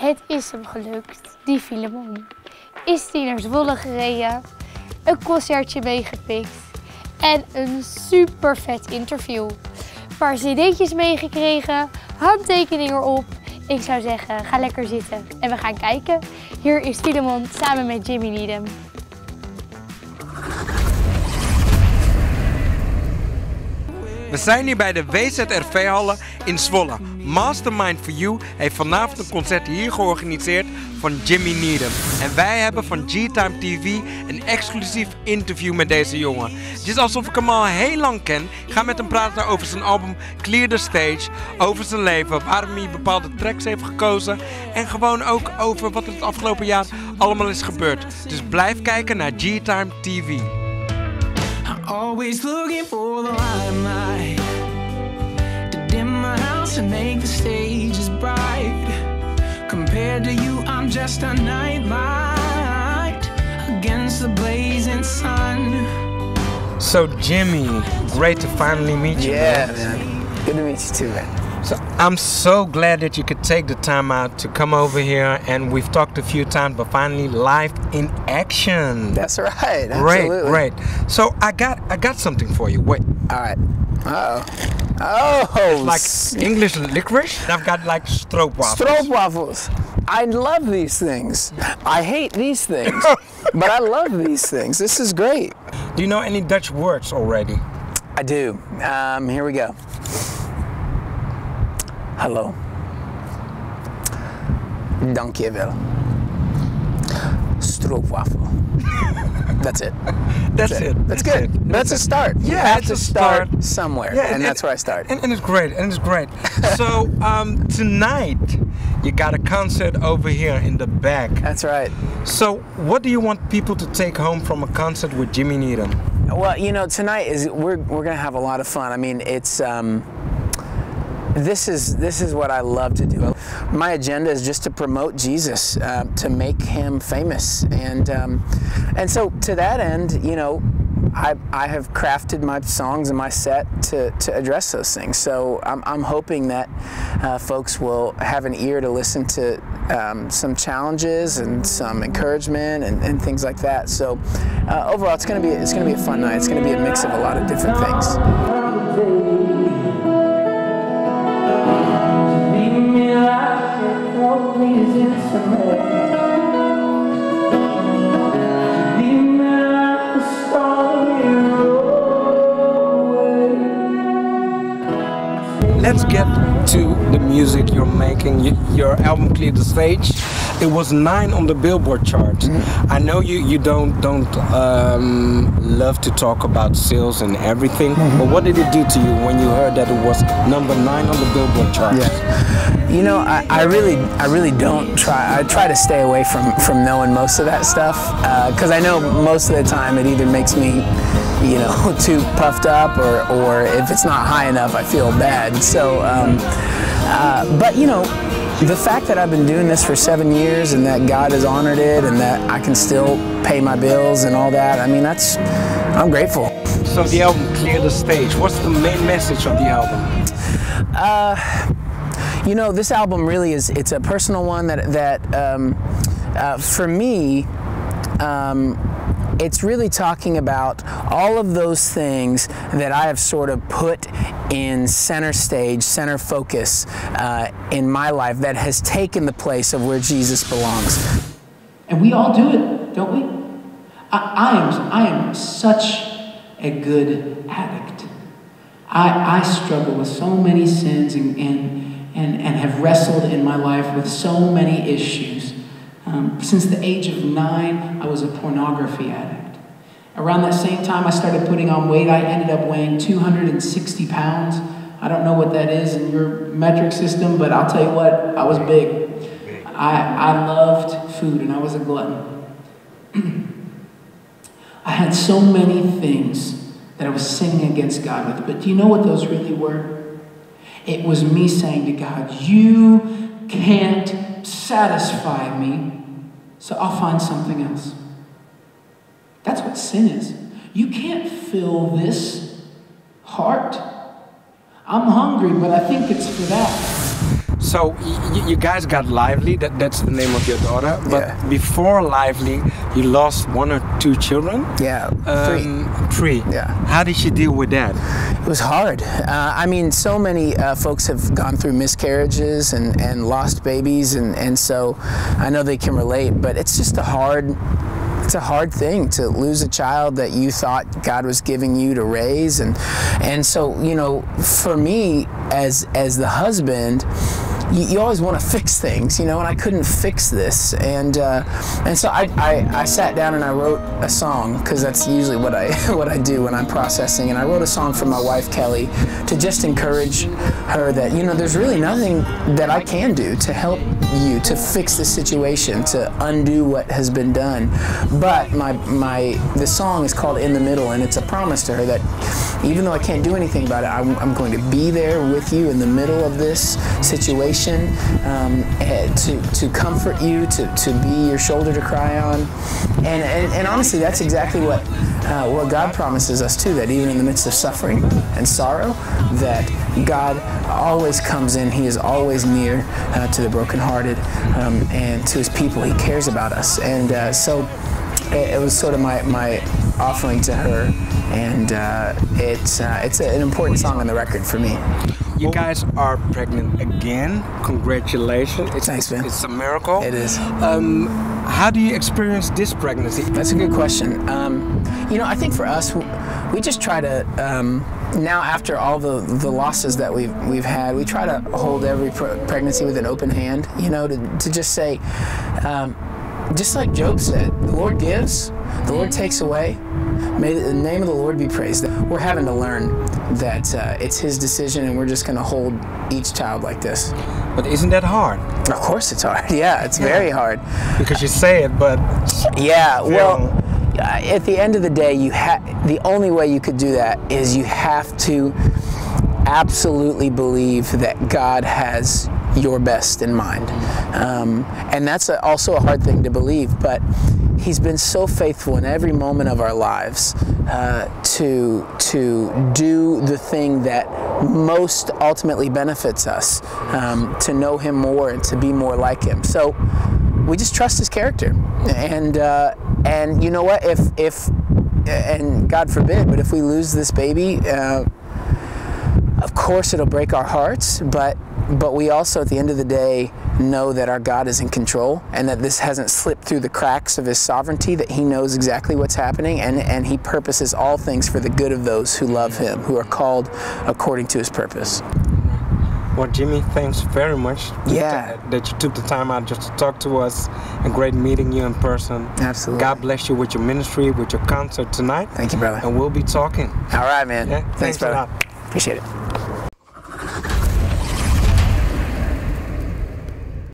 Het is hem gelukt, die Filemon. Is hij naar Zwolle gereden, een concertje meegepikt en een super vet interview. Een paar cd'tjes meegekregen, handtekeningen erop. Ik zou zeggen, ga lekker zitten en we gaan kijken. Hier is Filemon samen met Jimmy Needham. We zijn hier bij de WZRV-hallen in Zwolle. Mastermind for You heeft vanavond een concert hier georganiseerd van Jimmy Needham. En wij hebben van G-Time TV een exclusief interview met deze jongen. Het is alsof ik hem al heel lang ken. Ik ga met hem praten over zijn album Clear the Stage, over zijn leven, waarom hij bepaalde tracks heeft gekozen en gewoon ook over wat er het afgelopen jaar allemaal is gebeurd. Dus blijf kijken naar G-Time TV. Always looking for the limelight dim my house and make the stages bright. Compared to you, I'm just a nightlight against the blazing sun. So Jimmy, great to finally meet you. Yeah, man. man. Good to meet you too, man. So I'm so glad that you could take the time out to come over here, and we've talked a few times, but finally live in action. That's right. great, Absolutely. great. So I got I got something for you. Wait, All right. Uh oh. Oh, like English licorice. I've got like stroopwafels. stroopwafels. I love these things. I hate these things, but I love these things. This is great. Do you know any Dutch words already? I do. Um, here we go. Hello. Dankjewel. Stroopwafel. That's it. That's it. That's good. That's a start. You Yeah, have to a start, start. somewhere, and, that's where I start. And, and it's great, and it's great. so um, tonight you got a concert over here in the back. That's right. So what do you want people to take home from a concert with Jimmy Needham? Well, you know, tonight is we're we're gonna have a lot of fun. I mean, it's um, this is this is what I love to do. My agenda is just to promote Jesus, uh, to make Him famous, and um, and so to that end, you know. I, I have crafted my songs and my set to, to address those things. So I'm, I'm hoping that uh, folks will have an ear to listen to um, some challenges and some encouragement and, and things like that. So uh, overall, it's to be it's going to be a fun night. It's going to be a mix of a lot of different things. Let's get to the music you're making. Your album Clear the Stage. It was nine on the Billboard chart. I know you you don't don't um, love to talk about sales and everything, but what did it do to you when you heard that it was number nine on the Billboard chart? Yeah. You know, I, I really, I really don't try. I try to stay away from from knowing most of that stuff because I know most of the time it either makes me, you know, too puffed up or or if it's not high enough, I feel bad. So, um, uh, but you know. The fact that I've been doing this for seven years and that God has honored it and that I can still pay my bills and all that, I mean, that's, I'm grateful. So the album Clear the Stage. What's the main message of the album? Uh, you know, this album really is, it's a personal one that, that um, uh, for me, um, it's really talking about all of those things that I have sort of put in center stage, center focus uh, in my life that has taken the place of where Jesus belongs. And we all do it, don't we? I, I am, I am such a good addict. I, I struggle with so many sins and, and, and, and have wrestled in my life with so many issues. Um, since the age of nine, I was a pornography addict. Around that same time, I started putting on weight. I ended up weighing 260 pounds. I don't know what that is in your metric system, but I'll tell you what, I was big. I, I loved food and I was a glutton. I had so many things that I was sinning against God with, but do you know what those really were? It was me saying to God, You can't satisfy me, so I'll find something else. That's what sin is. You can't fill this heart. I'm hungry, but I think it's for that. So y- you guys got Lively. That, that's the name of your daughter. But Yeah. before Lively, you lost one or two children. Yeah, three. Um, three. Yeah. How did she deal with that? It was hard. Uh, I mean, so many uh, folks have gone through miscarriages and, and lost babies, and, and so I know they can relate. But it's just a hard, it's a hard thing to lose a child that you thought God was giving you to raise, and and so you know, for me as as the husband. You, you always want to fix things, you know, and I couldn't fix this, and uh, and so I, I, I sat down and I wrote a song because that's usually what I what I do when I'm processing, and I wrote a song for my wife Kelly to just encourage her that you know there's really nothing that I can do to help you to fix the situation to undo what has been done, but my my the song is called In the Middle, and it's a promise to her that even though I can't do anything about it, I'm, I'm going to be there with you in the middle of this situation um, eh, to, to comfort you, to, to be your shoulder to cry on. And, and, and honestly, that's exactly what, uh, what God promises us too, that even in the midst of suffering and sorrow, that God always comes in. He is always near uh, to the brokenhearted um, and to his people. He cares about us. And uh, so it, it was sort of my, my offering to her, and uh, it's uh, it's a, an important song on the record for me. You guys are pregnant again. Congratulations. It's, Thanks, man. It's a miracle. It is. Um, how do you experience this pregnancy? That's a good question. Um, you know, I think for us, we just try to um, now after all the, the losses that we've we've had, we try to hold every pre- pregnancy with an open hand. You know, to, to just say, um, just like Job said, the Lord gives, the Lord takes away. May the name of the Lord be praised. We're having to learn that uh, it's His decision, and we're just going to hold each child like this. But isn't that hard? Of course, it's hard. Yeah, it's very hard. Because you say it, but Yeah, well, uh, at the end of the day, you ha- the only way you could do that is you have to absolutely believe that God has your best in mind. Um, and that's a, also a hard thing to believe, but He's been so faithful in every moment of our lives uh, to, to do the thing that most ultimately benefits us, um, to know Him more and to be more like Him. So we just trust His character. And, uh, and you know what? If, if, and God forbid, but if we lose this baby, uh, of course it'll break our hearts, but but we also at the end of the day know that our God is in control and that this hasn't slipped through the cracks of his sovereignty, that he knows exactly what's happening and, and he purposes all things for the good of those who love him, who are called according to his purpose. well, Jimmy, thanks very much. Yeah. that- That you took the time out just to talk to us. And great meeting you in person. Absolutely. God bless you with your ministry, with your concert tonight. Thank you, brother. And we'll be talking. All right, man. Yeah, Thanks, thanks brother. Appreciate it.